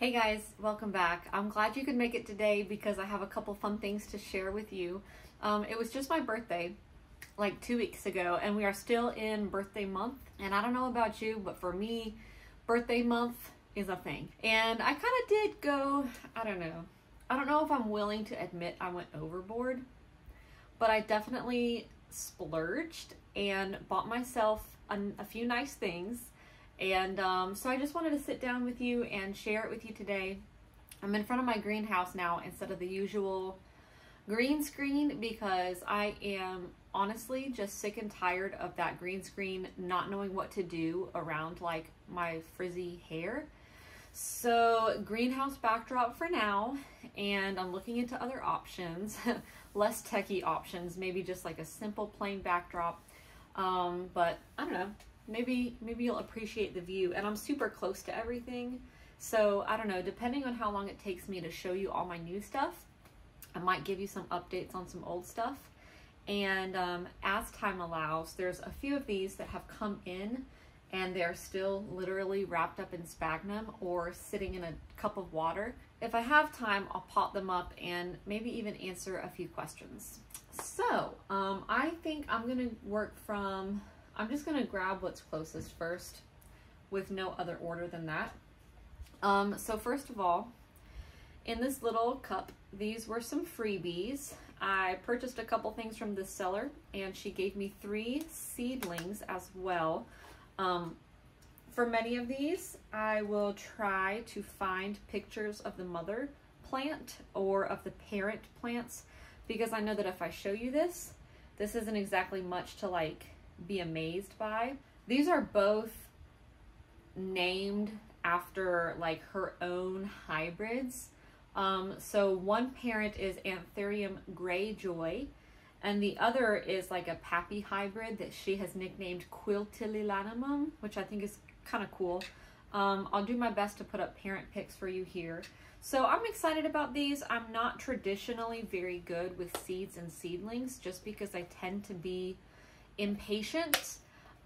Hey guys, welcome back. I'm glad you could make it today because I have a couple fun things to share with you. Um, it was just my birthday like two weeks ago and we are still in birthday month and I don't know about you but for me birthday month is a thing and I kind of did go I don't know I don't know if I'm willing to admit I went overboard but I definitely splurged and bought myself a, a few nice things and um, so I just wanted to sit down with you and share it with you today. I'm in front of my greenhouse now instead of the usual green screen because I am honestly just sick and tired of that green screen not knowing what to do around like my frizzy hair. So greenhouse backdrop for now and I'm looking into other options, less techie options, maybe just like a simple plain backdrop. Um, but I don't know, maybe maybe you'll appreciate the view. And I'm super close to everything. So I don't know depending on how long it takes me to show you all my new stuff I might give you some updates on some old stuff. And um, as time allows there's a few of these that have come in and they're still literally wrapped up in sphagnum or sitting in a cup of water. If I have time I'll pot them up and maybe even answer a few questions. So um, I think I'm gonna work from I'm just to grab what's closest first with no other order than that. Um, so first of all, in this little cup, these were some freebies. I purchased a couple things from this seller and she gave me three seedlings as well. Um, for many of these, I will try to find pictures of the mother plant or of the parent plants because I know that if I show you this, this isn't exactly much to like be amazed by. These are both named after like her own hybrids. Um, so one parent is Anthurium Greyjoy, and the other is like a pappy hybrid that she has nicknamed Quiltililanimum, which I think is kind of cool. Um, I'll do my best to put up parent pics for you here. So I'm excited about these. I'm not traditionally very good with seeds and seedlings just because I tend to be impatient.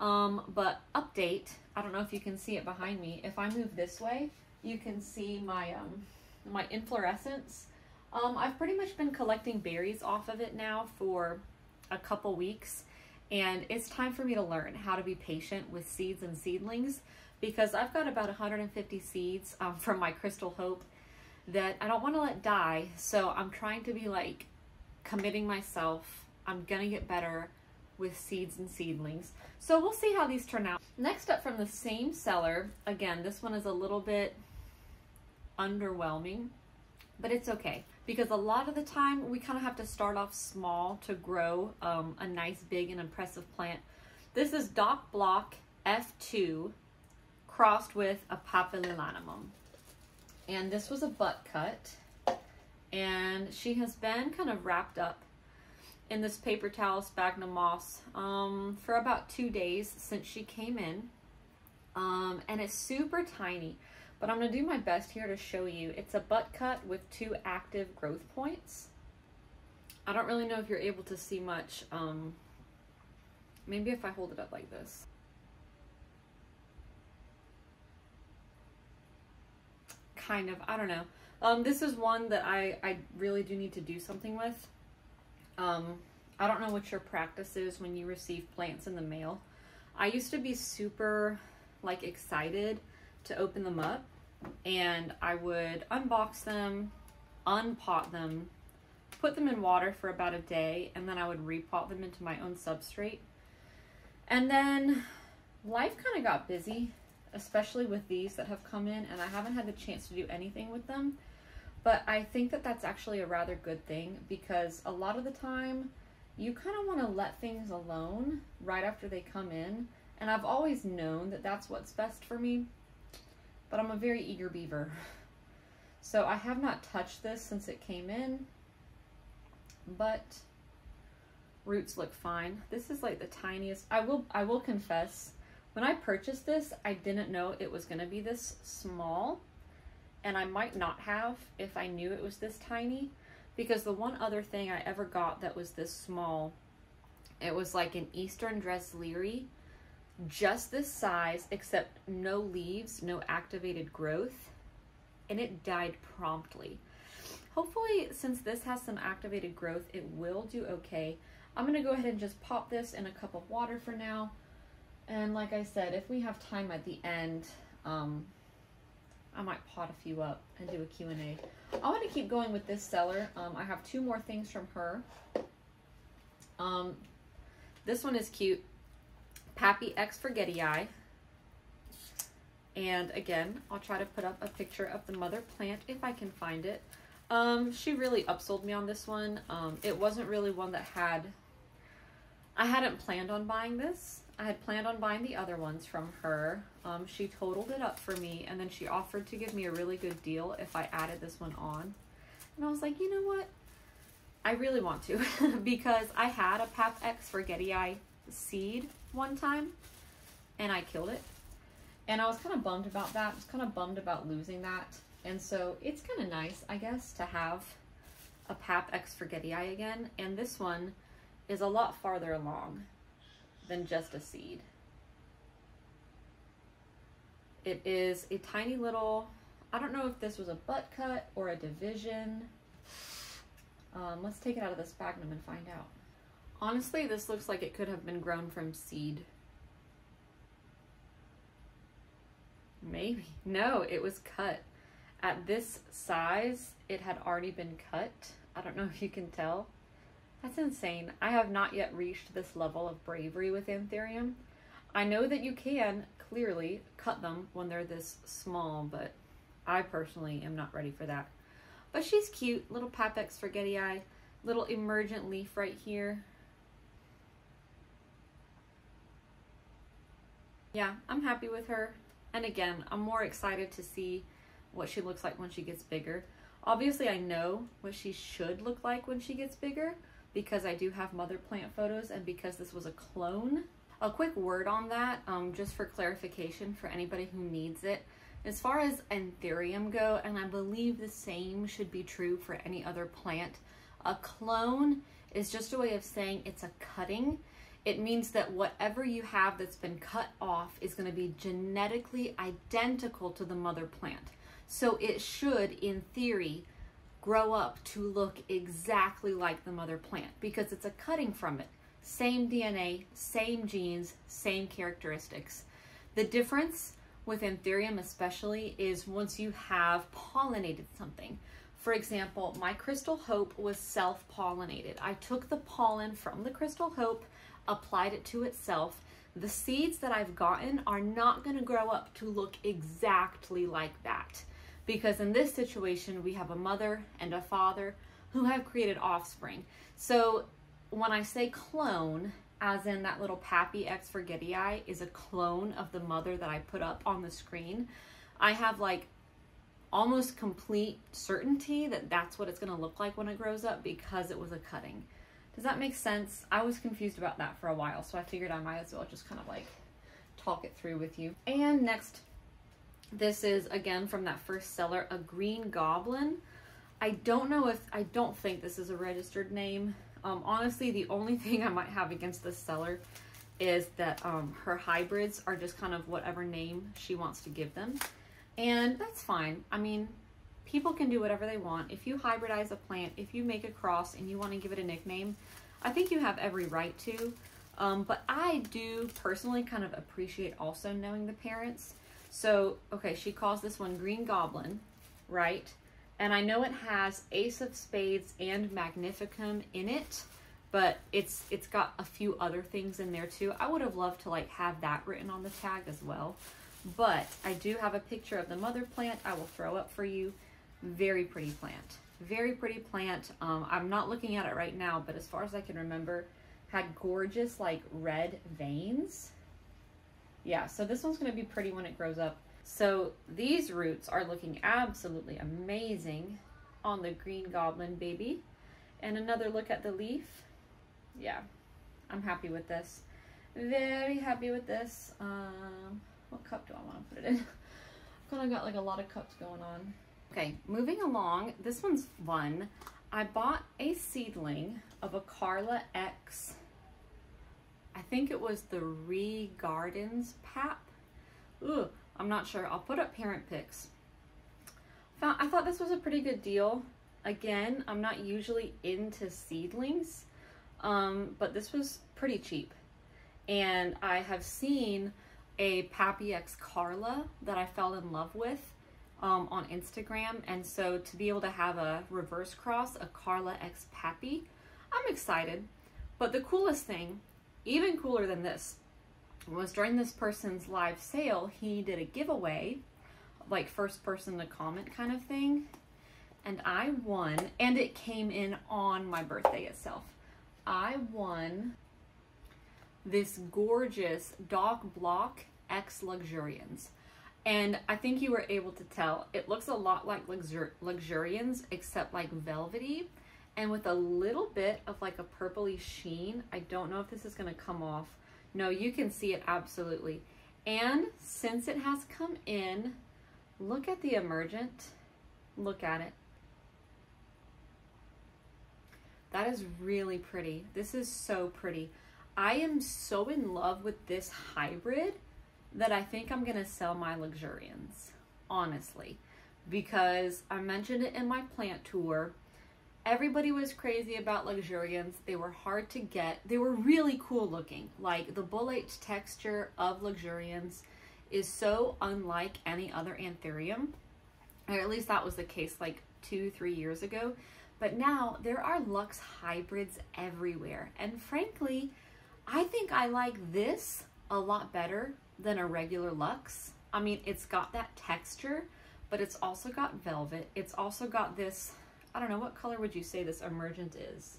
Um, but update, I don't know if you can see it behind me. If I move this way, you can see my, um, my inflorescence. Um, I've pretty much been collecting berries off of it now for a couple weeks. And it's time for me to learn how to be patient with seeds and seedlings because I've got about 150 seeds um, from my Crystal Hope that I don't want to let die. So I'm trying to be like committing myself. I'm to get better with seeds and seedlings. So we'll see how these turn out. Next up from the same seller, again, this one is a little bit underwhelming, but it's okay because a lot of the time we kind of have to start off small to grow um, a nice, big, and impressive plant. This is Doc Block F2 crossed with a Papililanimum. And this was a butt cut. And she has been kind of wrapped up in this paper towel sphagnum moss um, for about two days since she came in. Um, and it's super tiny, but I'm going to do my best here to show you. It's a butt cut with two active growth points. I don't really know if you're able to see much. Um, maybe if I hold it up like this. Kind of, I don't know. Um, this is one that I, I really do need to do something with. Um, I don't know what your practice is when you receive plants in the mail. I used to be super like excited to open them up and I would unbox them, unpot them, put them in water for about a day, and then I would repot them into my own substrate. And then life kind of got busy, especially with these that have come in, and I haven't had the chance to do anything with them. But I think that that's actually a rather good thing because a lot of the time you kind of want to let things alone right after they come in. And I've always known that that's what's best for me, but I'm a very eager beaver. So I have not touched this since it came in, but roots look fine. This is like the tiniest, I will, I will confess, when I purchased this, I didn't know it was going to be this small and I might not have if I knew it was this tiny because the one other thing I ever got that was this small, it was like an Eastern Dressleri, just this size except no leaves, no activated growth. and it died promptly. Hopefully, since this has some activated growth, it will do okay. I'm to go ahead and just pop this in a cup of water for now. And like I said, if we have time at the end, um, I might pot a few up and do a Q&A. I want to keep going with this seller. Um, I have two more things from her. Um, this one is cute. Pappy X Forgetii. And again, I'll try to put up a picture of the mother plant if I can find it. Um, she really upsold me on this one. Um, it wasn't really one that had, I hadn't planned on buying this. I had planned on buying the other ones from her. Um, she totaled it up for me and then she offered to give me a really good deal if I added this one on. And I was like, you know what? I really want to because I had a Pap X Forgetii seed one time and I killed it. And I was kind of bummed about that. I was kind of bummed about losing that. And so it's kind of nice, I guess, to have a Pap X Forgetii again. And this one is a lot farther along than just a seed. It is a tiny little, I don't know if this was a butt cut or a division. Um, let's take it out of the sphagnum and find out. Honestly, this looks like it could have been grown from seed. Maybe. No, it was cut. At this size, it had already been cut. I don't know if you can tell. That's insane. I have not yet reached this level of bravery with Anthurium. I know that you can, clearly, cut them when they're this small, but I personally am not ready for that. But she's cute. Little Pap X Forgetii. Little emergent leaf right here. Yeah, I'm happy with her. And again, I'm more excited to see what she looks like when she gets bigger. Obviously, I know what she should look like when she gets bigger because I do have mother plant photos and because this was a clone. A quick word on that, um, just for clarification for anybody who needs it. As far as anthurium go, and I believe the same should be true for any other plant, a clone is just a way of saying it's a cutting. It means that whatever you have that's been cut off is going to be genetically identical to the mother plant. So it should, in theory, grow up to look exactly like the mother plant because it's a cutting from it. Same DNA, same genes, same characteristics. The difference with Anthurium especially is once you have pollinated something. For example, my Crystal Hope was self-pollinated. I took the pollen from the Crystal Hope, applied it to itself. The seeds that I've gotten are not going to grow up to look exactly like that. Because in this situation, we have a mother and a father who have created offspring. So when I say clone, as in that little Pappy X Forgetii is a clone of the mother that I put up on the screen. I have like almost complete certainty that that's what it's going to look like when it grows up because it was a cutting. Does that make sense? I was confused about that for a while, so I figured I might as well just kind of like talk it through with you. And next, this is again from that first seller, a green goblin. I don't know if, I don't think this is a registered name. Um, honestly, the only thing I might have against this seller is that um, her hybrids are just kind of whatever name she wants to give them. And that's fine. I mean, people can do whatever they want. If you hybridize a plant, if you make a cross and you want to give it a nickname, I think you have every right to. Um, but I do personally kind of appreciate also knowing the parents. So, okay, she calls this one Green Goblin, right? And I know it has Ace of Spades and Magnificum in it, but it's it's got a few other things in there too. I would have loved to like have that written on the tag as well. But I do have a picture of the mother plant I will throw up for you. Very pretty plant. Very pretty plant. Um, I'm not looking at it right now, but as far as I can remember, had gorgeous like red veins. Yeah, so this one's going to be pretty when it grows up. So these roots are looking absolutely amazing on the green goblin baby. And another look at the leaf. Yeah, I'm happy with this. Very happy with this. Um, what cup do I want to put it in? I've kind of got like a lot of cups going on. Okay, moving along. This one's fun. I bought a seedling of a Carla X. I think it was the Re Gardens pap. Ooh, I'm not sure. I'll put up parent pics. I thought this was a pretty good deal. Again, I'm not usually into seedlings, um, but this was pretty cheap. And I have seen a Pappy X Carla that I fell in love with um, on Instagram. And so to be able to have a reverse cross, a Carla X Pappy, I'm excited. But the coolest thing, even cooler than this, was during this person's live sale, he did a giveaway, like first person to comment kind of thing. And I won, and it came in on my birthday itself. I won this gorgeous Doc Block X Luxurians. And I think you were able to tell, it looks a lot like Luxur Luxurians, except like velvety and with a little bit of like a purpley sheen. I don't know if this is to come off. No, you can see it absolutely. And since it has come in, look at the emergent. Look at it. That is really pretty. This is so pretty. I am so in love with this hybrid that I think I'm to sell my Luxurians, honestly, because I mentioned it in my plant tour. Everybody was crazy about Luxurians. They were hard to get. They were really cool looking. Like the bullet texture of Luxurians is so unlike any other anthurium, or at least that was the case like two, three years ago. But now there are Lux hybrids everywhere. And frankly, I think I like this a lot better than a regular Lux. I mean, it's got that texture, but it's also got velvet. It's also got this, I don't know, what color would you say this emergent is?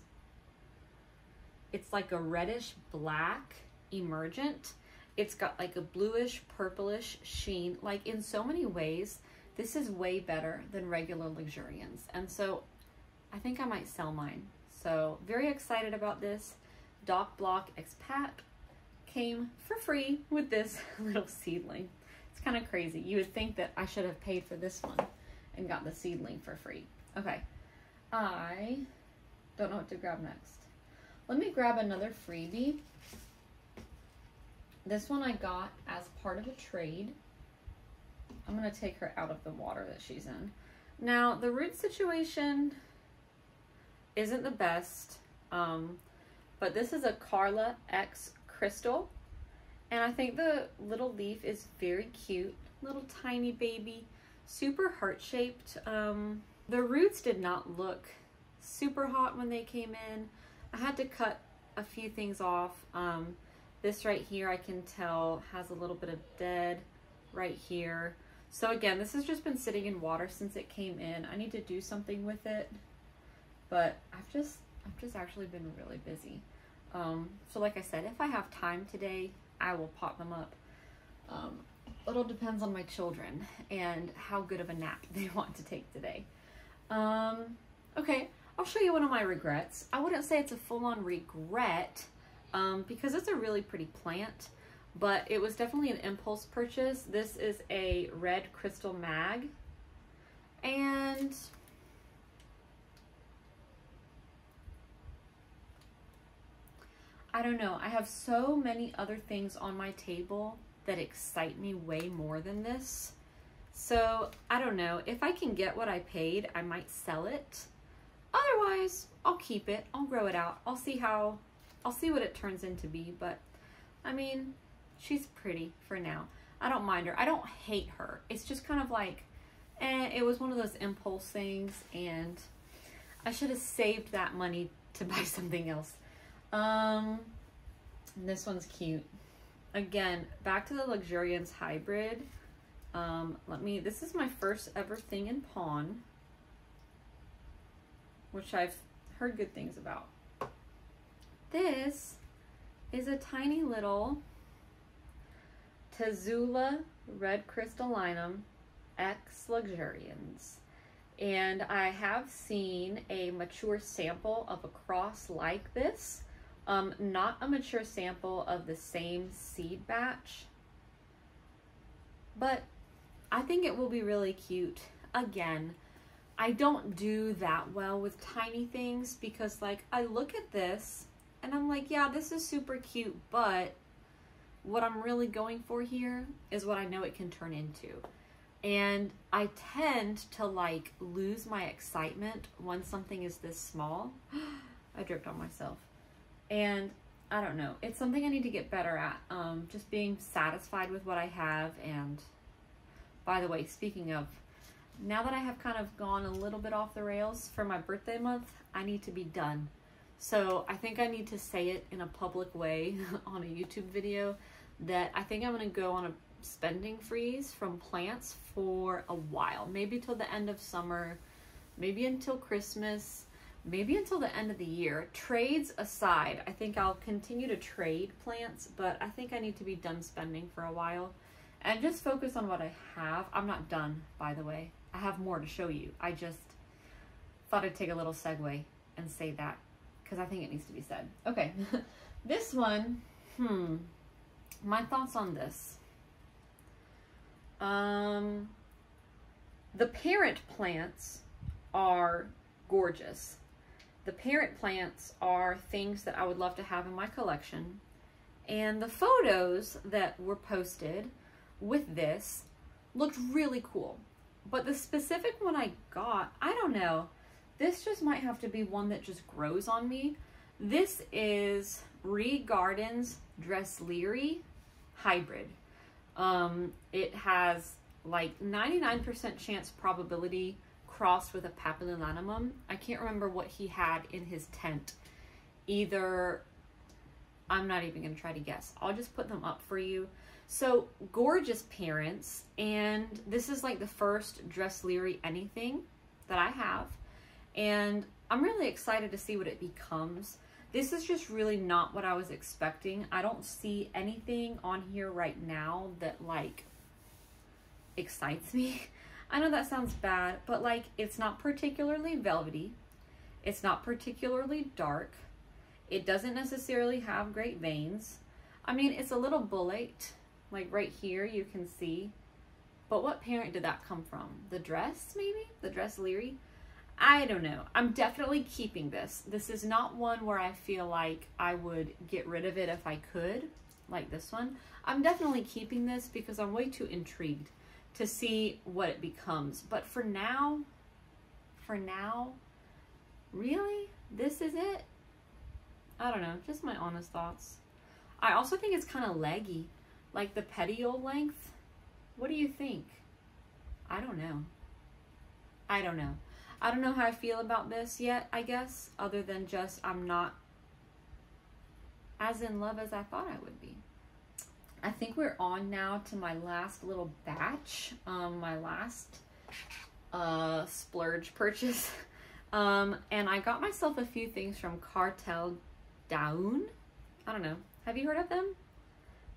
It's like a reddish black emergent. It's got like a bluish, purplish sheen. Like in so many ways, this is way better than regular Luxurians. And so I think I might sell mine. So very excited about this. Doc Block Expat came for free with this little seedling. It's kind of crazy. You would think that I should have paid for this one and got the seedling for free. Okay, I don't know what to grab next. Let me grab another freebie. This one I got as part of a trade. I'm going to take her out of the water that she's in. Now, the root situation isn't the best. Um, but this is a Carla X Crystal. And I think the little leaf is very cute. Little tiny baby. Super heart-shaped. Um, the roots did not look super hot when they came in. I had to cut a few things off. Um, this right here I can tell has a little bit of dead right here. So again, this has just been sitting in water since it came in. I need to do something with it. But I've just I've just actually been really busy. Um, so like I said, if I have time today, I will pop them up. Um, it all depends on my children and how good of a nap they want to take today. Um, okay, I'll show you one of my regrets. I wouldn't say it's a full-on regret um, because it's a really pretty plant, but it was definitely an impulse purchase. This is a red crystal mag and I don't know. I have so many other things on my table that excite me way more than this. So I don't know. If I can get what I paid, I might sell it. Otherwise, I'll keep it. I'll grow it out. I'll see how, I'll see what it turns into be. But I mean, she's pretty for now. I don't mind her. I don't hate her. It's just kind of like, eh, it was one of those impulse things and I should have saved that money to buy something else. Um, this one's cute. Again, back to the Luxurians Hybrid. Um, let me, this is my first ever thing in pon, which I've heard good things about. This is a tiny little Tazula Red Crystallinum X Luxurians. And I have seen a mature sample of a cross like this um, not a mature sample of the same seed batch, but I think it will be really cute. Again, I don't do that well with tiny things because like I look at this and I'm like, yeah, this is super cute, but what I'm really going for here is what I know it can turn into. And I tend to like lose my excitement when something is this small. I dripped on myself. And I don't know. It's something I need to get better at. Um, just being satisfied with what I have. And by the way, speaking of, now that I have kind of gone a little bit off the rails for my birthday month, I need to be done. So I think I need to say it in a public way on a YouTube video that I think I'm going to go on a spending freeze from plants for a while, maybe till the end of summer, maybe until Christmas, maybe until the end of the year. Trades aside, I think I'll continue to trade plants, but I think I need to be done spending for a while and just focus on what I have. I'm not done, by the way. I have more to show you. I just thought I'd take a little segue and say that because I think it needs to be said. Okay, this one, hmm, my thoughts on this. Um, the parent plants are gorgeous. The parent plants are things that I would love to have in my collection. And the photos that were posted with this looked really cool. But the specific one I got, I don't know. This just might have to be one that just grows on me. This is Reed Gardens Dressleri Hybrid. Um, it has like 99% chance probability crossed with a papillionium. I can't remember what he had in his tent. Either, I'm not even going to try to guess. I'll just put them up for you. So, gorgeous parents, and this is like the first Dressleri anything that I have. And I'm really excited to see what it becomes. This is just really not what I was expecting. I don't see anything on here right now that like excites me. I know that sounds bad, but like it's not particularly velvety. It's not particularly dark. It doesn't necessarily have great veins. I mean, it's a little bullet, like right here you can see. But what parent did that come from? The dress, maybe? The Dressleri? I don't know. I'm definitely keeping this. This is not one where I feel like I would get rid of it if I could, like this one. I'm definitely keeping this because I'm way too intrigued to see what it becomes. But for now, for now, really? This is it? I don't know. Just my honest thoughts. I also think it's kind of leggy. Like the petiole length. What do you think? I don't know. I don't know. I don't know how I feel about this yet, I guess, other than just I'm not as in love as I thought I would be. I think we're on now to my last little batch, um, my last uh, splurge purchase. um, and I got myself a few things from Cartel Daun. I don't know. Have you heard of them?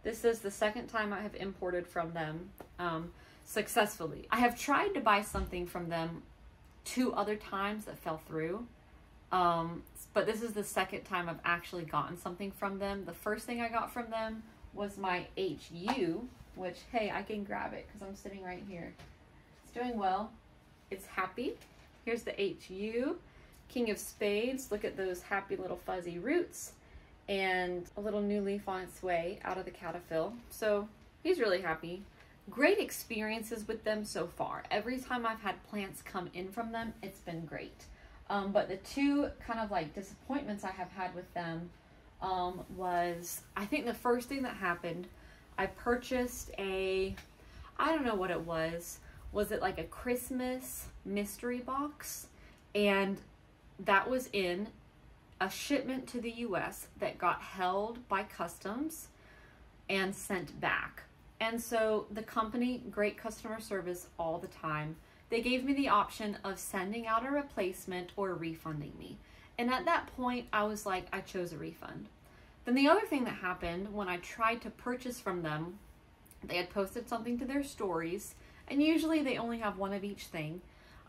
This is the second time I have imported from them um, successfully. I have tried to buy something from them two other times that fell through. Um, but this is the second time I've actually gotten something from them. The first thing I got from them was my HU, which, hey, I can grab it because I'm sitting right here. It's doing well. It's happy. Here's the HU, King of Spades. Look at those happy little fuzzy roots and a little new leaf on its way out of the cataphyll. So he's really happy great experiences with them so far. Every time I've had plants come in from them, it's been great. Um, but the two kind of like disappointments I have had with them um, was I think the first thing that happened, I purchased a, I don't know what it was. Was it like a Christmas mystery box? And that was in a shipment to the US that got held by customs and sent back. And so the company, great customer service all the time. They gave me the option of sending out a replacement or refunding me. And at that point, I was like, I chose a refund. Then the other thing that happened when I tried to purchase from them, they had posted something to their stories, and usually they only have one of each thing.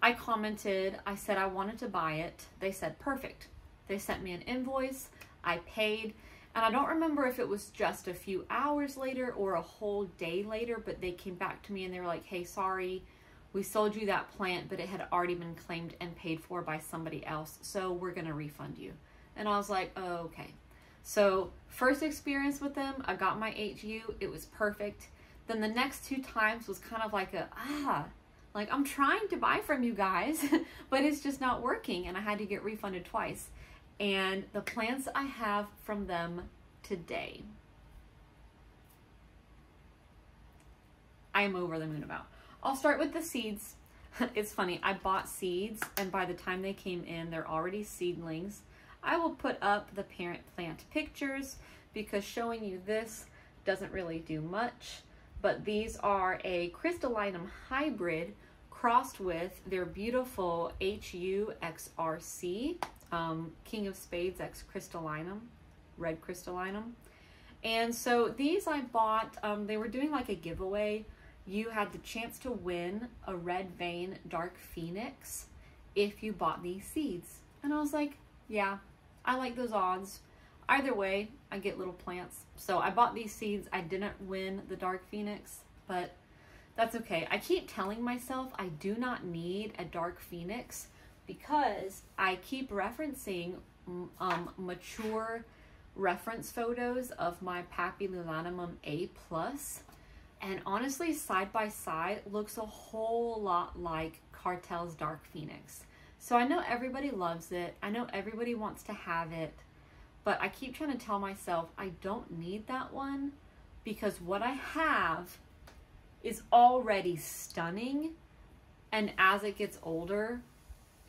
I commented, I said I wanted to buy it. They said, perfect. They sent me an invoice, I paid, and I don't remember if it was just a few hours later or a whole day later, but they came back to me and they were like, hey, sorry, we sold you that plant, but it had already been claimed and paid for by somebody else, so we're going to refund you. And I was like, oh, okay. So, first experience with them, I got my HU, it was perfect. Then the next two times was kind of like a, ah, like I'm trying to buy from you guys, but it's just not working. And I had to get refunded twice. And the plants I have from them today, I am over the moon about. I'll start with the seeds. it's funny, I bought seeds, and by the time they came in, they're already seedlings. I will put up the parent plant pictures because showing you this doesn't really do much. But these are a crystallinum hybrid crossed with their beautiful HUXRC, um, King of Spades X crystallinum, red crystallinum. And so these I bought, um, they were doing like a giveaway. You had the chance to win a red vein dark phoenix if you bought these seeds. And I was like, yeah, I like those odds. Either way, I get little plants. So I bought these seeds. I didn't win the Dark Phoenix, but that's okay. I keep telling myself I do not need a Dark Phoenix because I keep referencing um, mature reference photos of my Papillilanimum A+. And honestly, side by side, looks a whole lot like Cartel's Dark Phoenix. So I know everybody loves it. I know everybody wants to have it. But I keep trying to tell myself I don't need that one because what I have is already stunning. And as it gets older,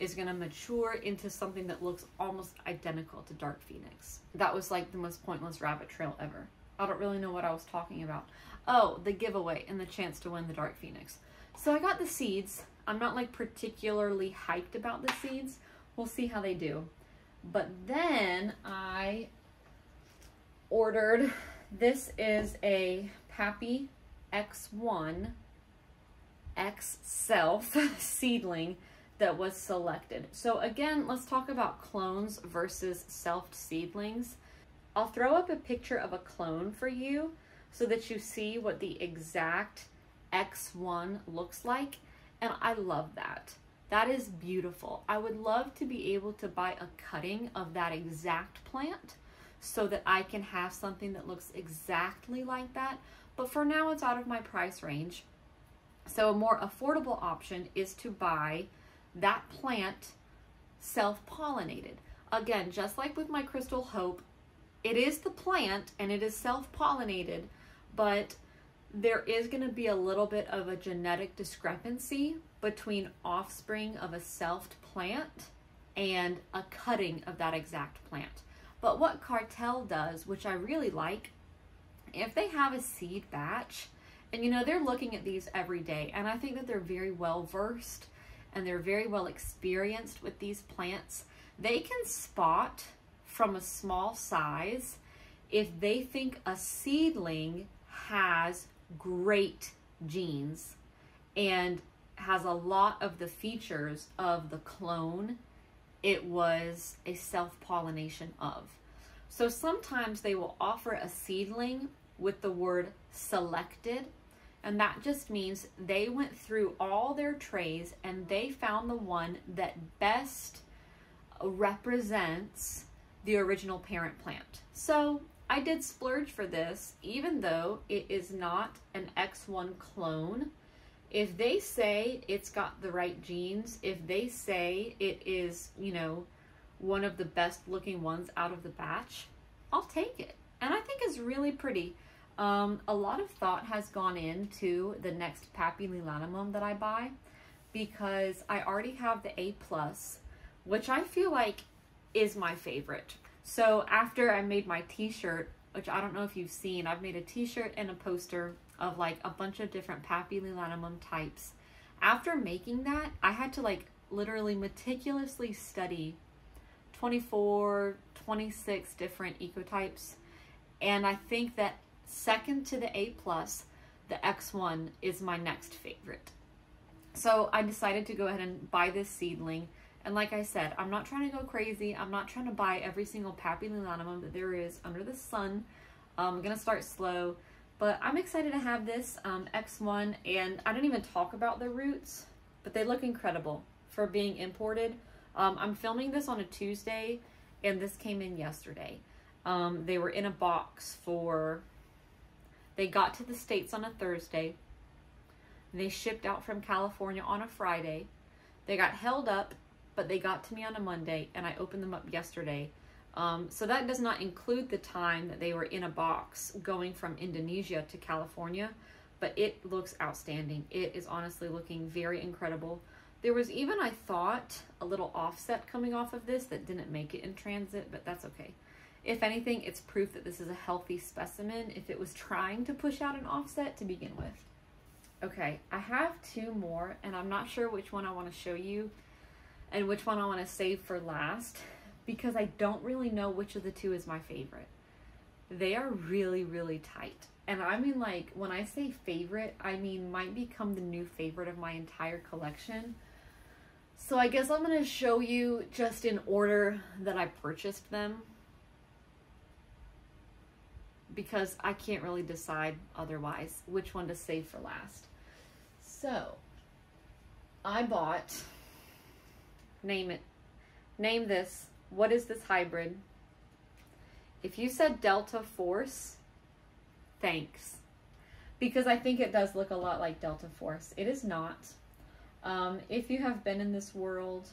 is going to mature into something that looks almost identical to Dark Phoenix. That was like the most pointless rabbit trail ever. I don't really know what I was talking about. Oh, the giveaway and the chance to win the Dark Phoenix. So I got the seeds. I'm not like particularly hyped about the seeds. We'll see how they do. But then I ordered, this is a Pappy X1 X Self seedling that was selected. So again, let's talk about clones versus self seedlings. I'll throw up a picture of a clone for you so that you see what the exact X1 looks like. And I love that. That is beautiful. I would love to be able to buy a cutting of that exact plant so that I can have something that looks exactly like that. But for now, it's out of my price range. So a more affordable option is to buy that plant self-pollinated. Again, just like with my Crystal Hope, it is the plant and it is self-pollinated, but there is going to be a little bit of a genetic discrepancy between offspring of a selfed plant and a cutting of that exact plant. But what Cartel does, which I really like, if they have a seed batch, and you know, they're looking at these every day, and I think that they're very well versed and they're very well experienced with these plants, they can spot from a small size if they think a seedling has great genes and has a lot of the features of the clone it was a self-pollination of. So sometimes they will offer a seedling with the word selected and that just means they went through all their trays and they found the one that best represents the original parent plant. So I did splurge for this, even though it is not an X1 clone. If they say it's got the right genes, if they say it is, you know, one of the best looking ones out of the batch, I'll take it. And I think it's really pretty. Um, a lot of thought has gone into the next Papillilanimum that I buy because I already have the A+, plus, which I feel like is my favorite. So after I made my t-shirt, which I don't know if you've seen, I've made a t-shirt and a poster of like a bunch of different Papillilanimum types. After making that, I had to like literally meticulously study 24, 26 different ecotypes. And I think that second to the A+, plus, the X1 is my next favorite. So I decided to go ahead and buy this seedling and like I said, I'm not trying to go crazy. I'm not trying to buy every single Papillilanimum that there is under the sun. I'm going to start slow. But I'm excited to have this um, X1. And I didn't even talk about the roots. But they look incredible for being imported. Um, I'm filming this on a Tuesday. And this came in yesterday. Um, they were in a box for... They got to the States on a Thursday. They shipped out from California on a Friday. They got held up, but they got to me on a Monday, and I opened them up yesterday. Um, so that does not include the time that they were in a box going from Indonesia to California, but it looks outstanding. It is honestly looking very incredible. There was even, I thought, a little offset coming off of this that didn't make it in transit, but that's okay. If anything, it's proof that this is a healthy specimen if it was trying to push out an offset to begin with. Okay, I have two more, and I'm not sure which one I want to show you and which one I want to save for last because I don't really know which of the two is my favorite. They are really, really tight. And I mean, like, when I say favorite, I mean might become the new favorite of my entire collection. So I guess I'm going to show you just in order that I purchased them because I can't really decide otherwise which one to save for last. So, I bought, name it, name this, what is this hybrid? If you said Delta Force, thanks. Because I think it does look a lot like Delta Force. It is not. Um, if you have been in this world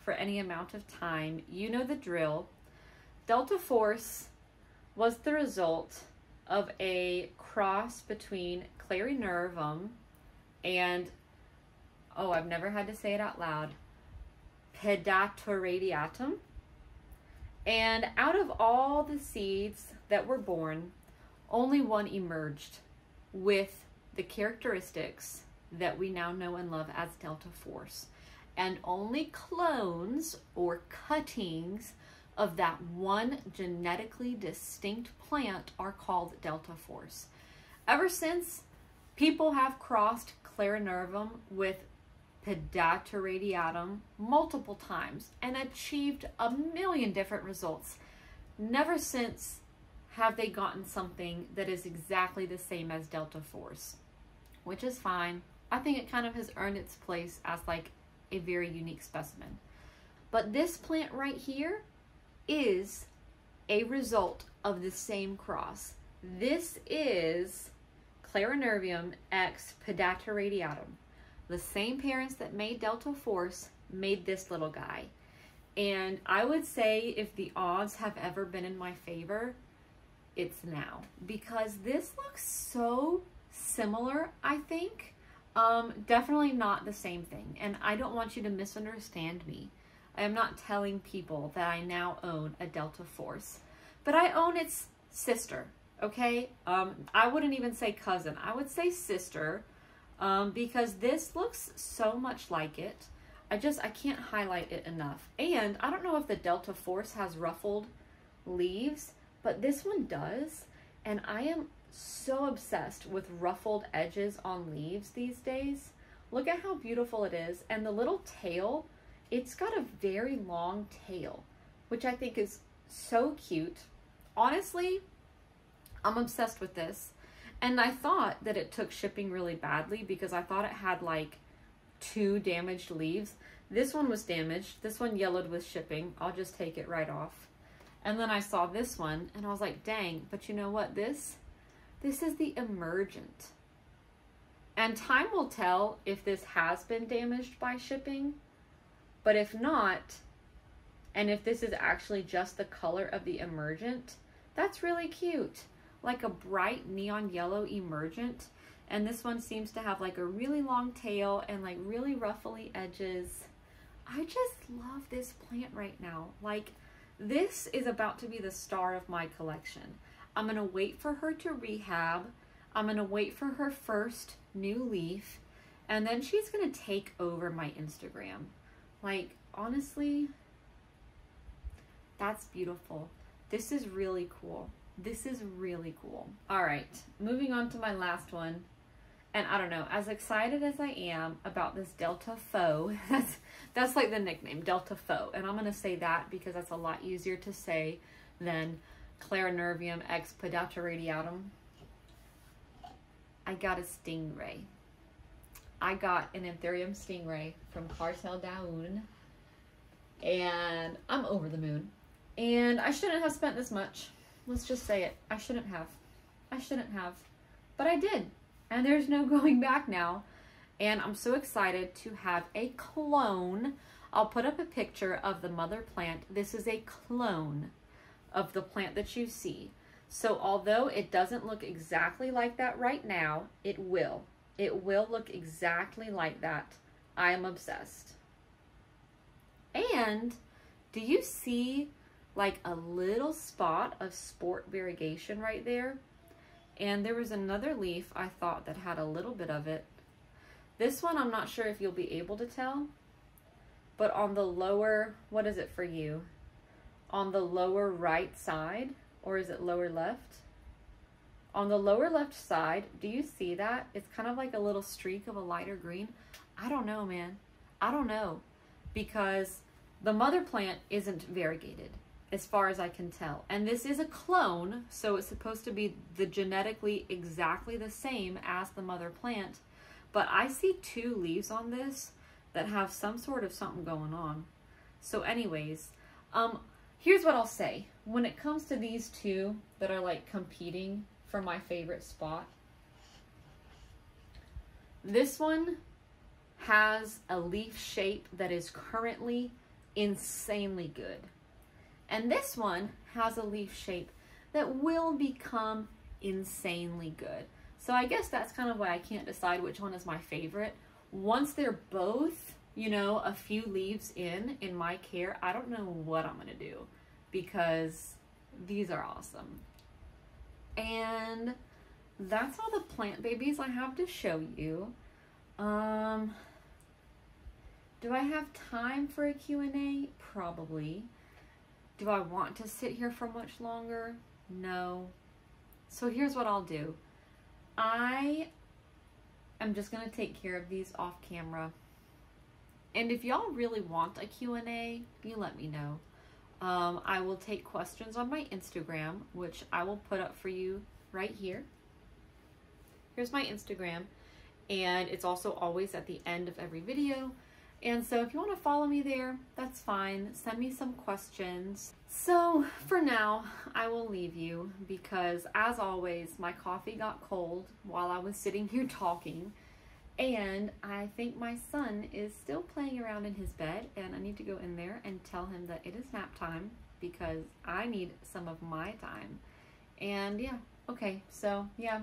for any amount of time, you know the drill. Delta Force was the result of a cross between Clarinervium and, oh, I've never had to say it out loud, Pedatoradiatum. And out of all the seeds that were born, only one emerged with the characteristics that we now know and love as Delta Force. And only clones or cuttings of that one genetically distinct plant are called Delta Force. Ever since, people have crossed Clarinervium with Pedatoradiatum multiple times and achieved a million different results. Never since have they gotten something that is exactly the same as Delta Force, which is fine. I think it kind of has earned its place as like a very unique specimen. But this plant right here is a result of the same cross. This is Clarinervium x Pedatoradiatum. The same parents that made Delta Force made this little guy. And I would say if the odds have ever been in my favor, it's now. Because this looks so similar, I think. Um, definitely not the same thing. And I don't want you to misunderstand me. I am not telling people that I now own a Delta Force, but I own its sister, okay? Um, I wouldn't even say cousin. I would say sister um, because this looks so much like it. I just, I can't highlight it enough. And I don't know if the Delta Force has ruffled leaves, but this one does. And I am so obsessed with ruffled edges on leaves these days. Look at how beautiful it is. And the little tail it's got a very long tail, which I think is so cute. Honestly, I'm obsessed with this. And I thought that it took shipping really badly because I thought it had like two damaged leaves. This one was damaged. This one yellowed with shipping. I'll just take it right off. And then I saw this one and I was like, dang, but you know what? This, this is the emergent. And time will tell if this has been damaged by shipping but if not, and if this is actually just the color of the emergent, that's really cute. Like a bright neon yellow emergent. And this one seems to have like a really long tail and like really ruffly edges. I just love this plant right now. Like this is about to be the star of my collection. I'm to wait for her to rehab. I'm to wait for her first new leaf. And then she's to take over my Instagram. Like, honestly, that's beautiful. This is really cool. This is really cool. All right, moving on to my last one. And I don't know, as excited as I am about this Delta Faux, that's, that's like the nickname, Delta Faux. And I'm going to say that because that's a lot easier to say than Clarinervium x Pedatoradiatum. I got a stingray. I got an Anthurium stingray from Cartel Daun, and I'm over the moon. And I shouldn't have spent this much. Let's just say it. I shouldn't have. I shouldn't have. But I did. And there's no going back now. And I'm so excited to have a clone. I'll put up a picture of the mother plant. This is a clone of the plant that you see. So although it doesn't look exactly like that right now, it will. It will look exactly like that. I am obsessed. And do you see like a little spot of sport variegation right there? And there was another leaf I thought that had a little bit of it. This one I'm not sure if you'll be able to tell, but on the lower, what is it for you? On the lower right side, or is it lower left? On the lower left side, do you see that? It's kind of like a little streak of a lighter green. I don't know, man. I don't know. Because the mother plant isn't variegated as far as I can tell. And this is a clone, so it's supposed to be the genetically exactly the same as the mother plant. But I see two leaves on this that have some sort of something going on. So anyways, um, here's what I'll say. When it comes to these two that are like competing for my favorite spot, this one has a leaf shape that is currently insanely good. And this one has a leaf shape that will become insanely good. So I guess that's kind of why I can't decide which one is my favorite. Once they're both, you know, a few leaves in, in my care, I don't know what I'm going to do because these are awesome. And that's all the plant babies I have to show you. Um, do I have time for a Q&A? Probably. Do I want to sit here for much longer? No. So here's what I'll do. I am just going to take care of these off camera. And if y'all really want a Q&A, you let me know. Um, I will take questions on my Instagram, which I will put up for you right here. Here's my Instagram, and it's also always at the end of every video. And so if you want to follow me there, that's fine. Send me some questions. So for now, I will leave you because as always, my coffee got cold while I was sitting here talking. And I think my son is still playing around in his bed and I need to go in there and tell him that it is nap time because I need some of my time. And yeah, okay, so yeah,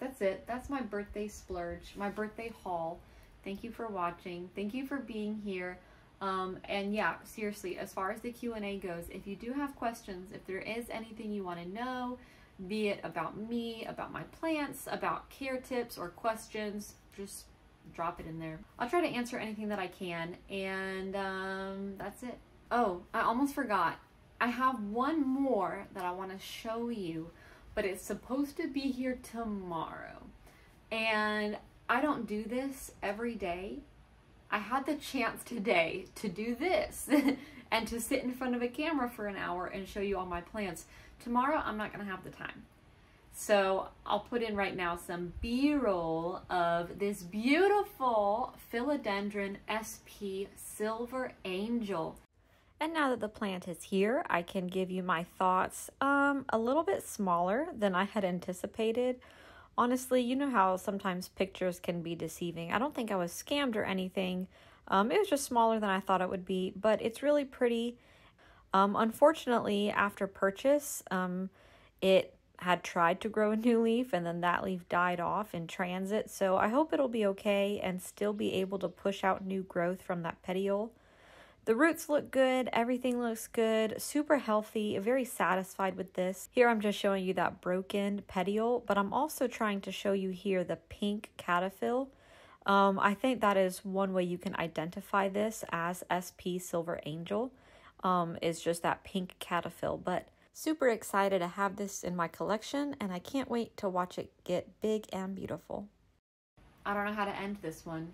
that's it. That's my birthday splurge, my birthday haul. Thank you for watching. Thank you for being here. Um, and yeah, seriously, as far as the Q&A goes, if you do have questions, if there is anything you want to know, be it about me, about my plants, about care tips or questions, just drop it in there. I'll try to answer anything that I can. And um, that's it. Oh, I almost forgot. I have one more that I want to show you, but it's supposed to be here tomorrow. And I don't do this every day. I had the chance today to do this and to sit in front of a camera for an hour and show you all my plants. Tomorrow, I'm not going to have the time. So I'll put in right now some B-roll of this beautiful Philodendron SP Silver Angel. And now that the plant is here, I can give you my thoughts um, a little bit smaller than I had anticipated honestly, you know how sometimes pictures can be deceiving. I don't think I was scammed or anything. Um, it was just smaller than I thought it would be, but it's really pretty. Um, unfortunately, after purchase, um, it had tried to grow a new leaf and then that leaf died off in transit. So I hope it'll be okay and still be able to push out new growth from that petiole. The roots look good, everything looks good, super healthy, very satisfied with this. Here I'm just showing you that broken petiole, but I'm also trying to show you here the pink cataphyll. Um, I think that is one way you can identify this as SP Silver Angel, um, is just that pink cataphyll. But super excited to have this in my collection, and I can't wait to watch it get big and beautiful. I don't know how to end this one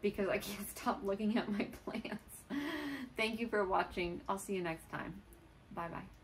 because I can't stop looking at my plants. Thank you for watching. I'll see you next time. Bye bye.